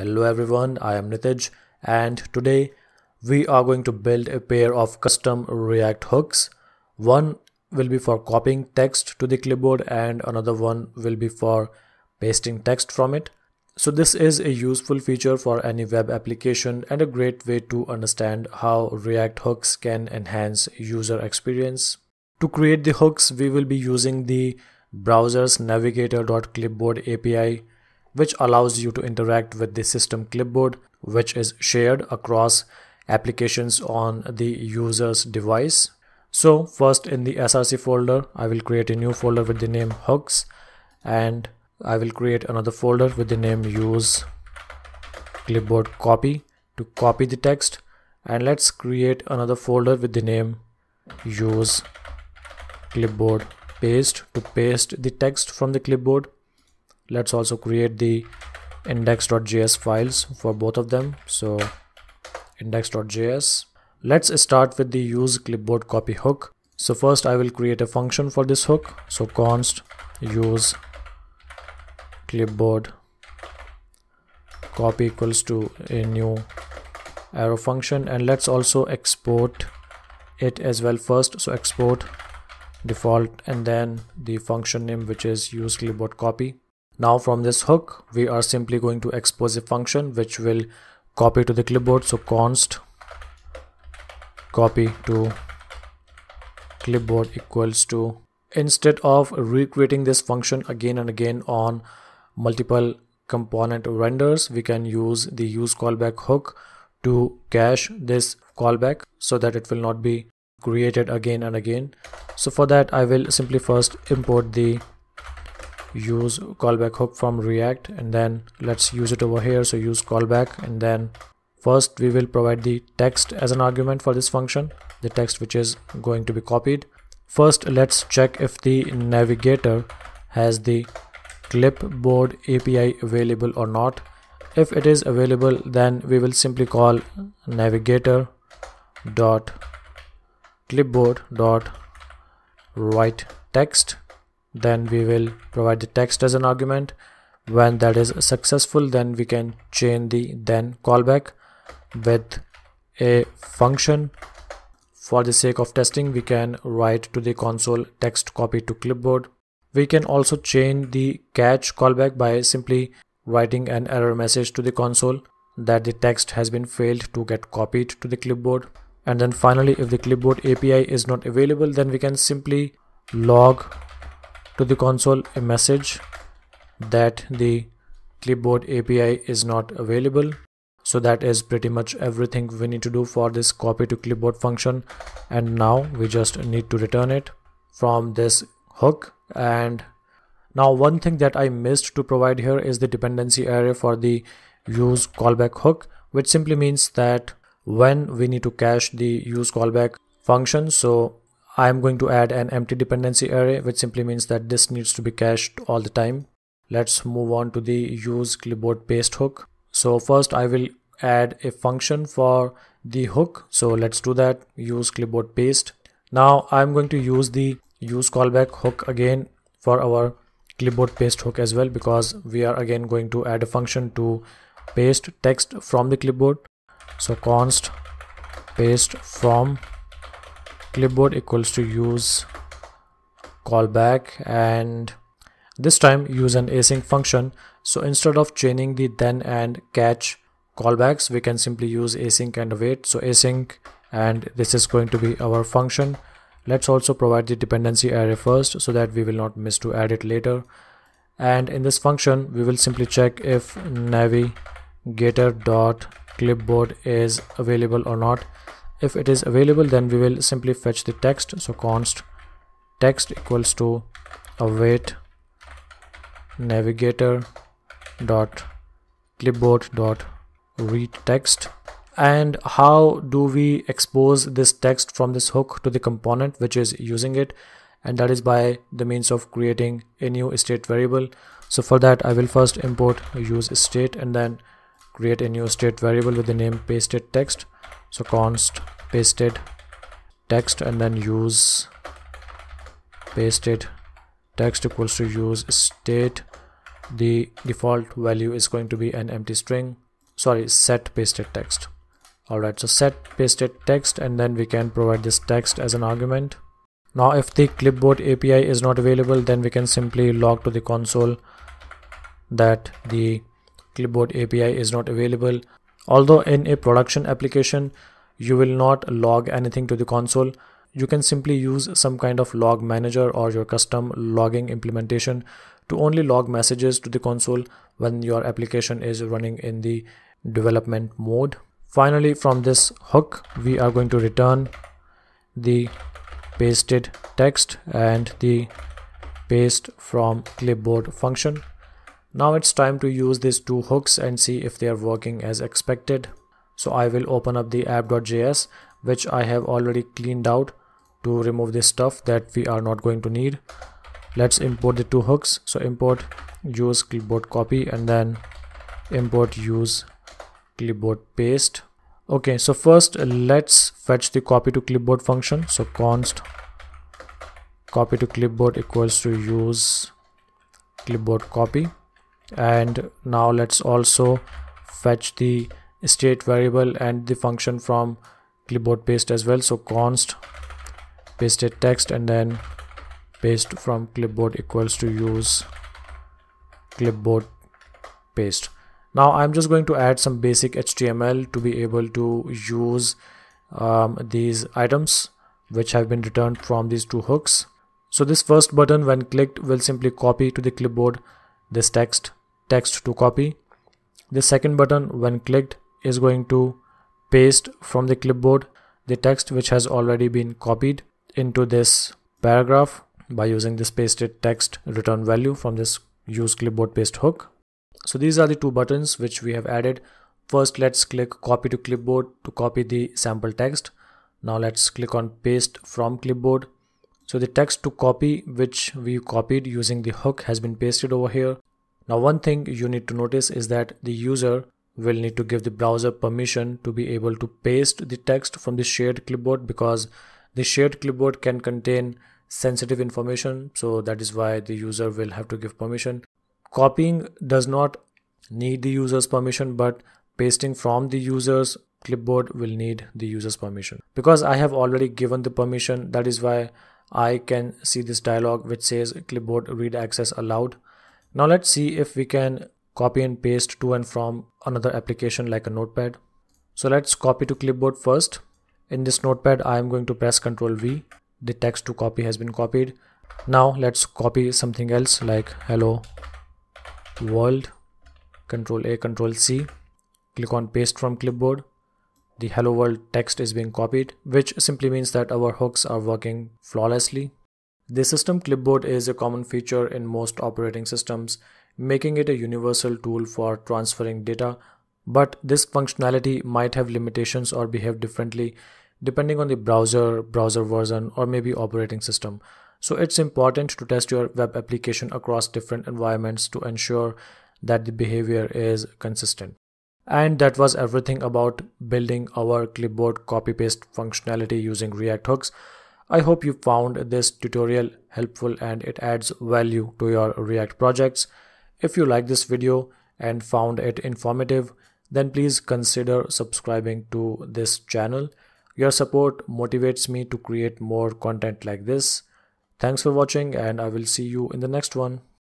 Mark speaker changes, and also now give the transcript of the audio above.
Speaker 1: Hello everyone, I am Nitij and today we are going to build a pair of custom React hooks. One will be for copying text to the clipboard and another one will be for pasting text from it. So this is a useful feature for any web application and a great way to understand how React hooks can enhance user experience. To create the hooks, we will be using the browser's navigator.clipboard API which allows you to interact with the system clipboard which is shared across applications on the user's device. So first in the src folder, I will create a new folder with the name hooks and I will create another folder with the name use clipboard copy to copy the text and let's create another folder with the name use clipboard paste to paste the text from the clipboard let's also create the index.js files for both of them. So index.js let's start with the use clipboard copy hook. So first i will create a function for this hook. So const use clipboard copy equals to a new arrow function. And let's also export it as well first. So export default and then the function name which is use clipboard copy now from this hook, we are simply going to expose a function which will copy to the clipboard. So const copy to clipboard equals to instead of recreating this function again and again on multiple component renders we can use the use callback hook to cache this callback so that it will not be created again and again so for that i will simply first import the use callback hook from react and then let's use it over here. So use callback and then first we will provide the text as an argument for this function the text which is going to be copied. First let's check if the navigator has the clipboard api available or not. If it is available then we will simply call navigator dot clipboard dot write text then we will provide the text as an argument. When that is successful then we can chain the then callback with a function. For the sake of testing we can write to the console text copy to clipboard. We can also chain the catch callback by simply writing an error message to the console that the text has been failed to get copied to the clipboard. And then finally if the clipboard API is not available then we can simply log to the console a message that the clipboard API is not available. So that is pretty much everything we need to do for this copy to clipboard function. And now we just need to return it from this hook. And now one thing that I missed to provide here is the dependency array for the use callback hook which simply means that when we need to cache the use callback function so I am going to add an empty dependency array which simply means that this needs to be cached all the time. Let's move on to the use clipboard paste hook. So first I will add a function for the hook. So let's do that use clipboard paste. Now I'm going to use the use callback hook again for our clipboard paste hook as well because we are again going to add a function to paste text from the clipboard. So const paste from clipboard equals to use callback and this time use an async function. So instead of chaining the then and catch callbacks we can simply use async and await. So async and this is going to be our function. Let's also provide the dependency array first so that we will not miss to add it later. And in this function we will simply check if navigator dot clipboard is available or not if it is available then we will simply fetch the text. So const text equals to await navigator dot clipboard dot read text. And how do we expose this text from this hook to the component which is using it? And that is by the means of creating a new state variable. So for that i will first import use state and then create a new state variable with the name pasted text so const pasted text and then use pasted text equals to use state. The default value is going to be an empty string. Sorry set pasted text. Alright so set pasted text and then we can provide this text as an argument. Now if the clipboard API is not available then we can simply log to the console that the clipboard API is not available although in a production application you will not log anything to the console you can simply use some kind of log manager or your custom logging implementation to only log messages to the console when your application is running in the development mode. Finally from this hook we are going to return the pasted text and the paste from clipboard function now it's time to use these two hooks and see if they are working as expected. So I will open up the app.js which I have already cleaned out to remove this stuff that we are not going to need. Let's import the two hooks. So import use clipboard copy and then import use clipboard paste. Okay so first let's fetch the copy to clipboard function. So const copy to clipboard equals to use clipboard copy and now let's also fetch the state variable and the function from clipboard paste as well. So const pasted text and then paste from clipboard equals to use clipboard paste. Now i'm just going to add some basic html to be able to use um, these items which have been returned from these two hooks. So this first button when clicked will simply copy to the clipboard this text text to copy. The second button when clicked is going to paste from the clipboard the text which has already been copied into this paragraph by using this pasted text return value from this use clipboard paste hook. So these are the two buttons which we have added. First let's click copy to clipboard to copy the sample text. Now let's click on paste from clipboard. So the text to copy which we copied using the hook has been pasted over here. Now one thing you need to notice is that the user will need to give the browser permission to be able to paste the text from the shared clipboard because the shared clipboard can contain sensitive information. So that is why the user will have to give permission. Copying does not need the user's permission but pasting from the user's clipboard will need the user's permission. Because i have already given the permission that is why i can see this dialog which says clipboard read access allowed now let's see if we can copy and paste to and from another application like a notepad. So let's copy to clipboard first. In this notepad, I am going to press Ctrl V. The text to copy has been copied. Now let's copy something else like hello world. Ctrl A, Ctrl C. Click on paste from clipboard. The hello world text is being copied, which simply means that our hooks are working flawlessly. The system clipboard is a common feature in most operating systems, making it a universal tool for transferring data, but this functionality might have limitations or behave differently depending on the browser, browser version, or maybe operating system. So it's important to test your web application across different environments to ensure that the behavior is consistent. And that was everything about building our clipboard copy paste functionality using React hooks. I hope you found this tutorial helpful and it adds value to your React projects. If you like this video and found it informative, then please consider subscribing to this channel. Your support motivates me to create more content like this. Thanks for watching and I will see you in the next one.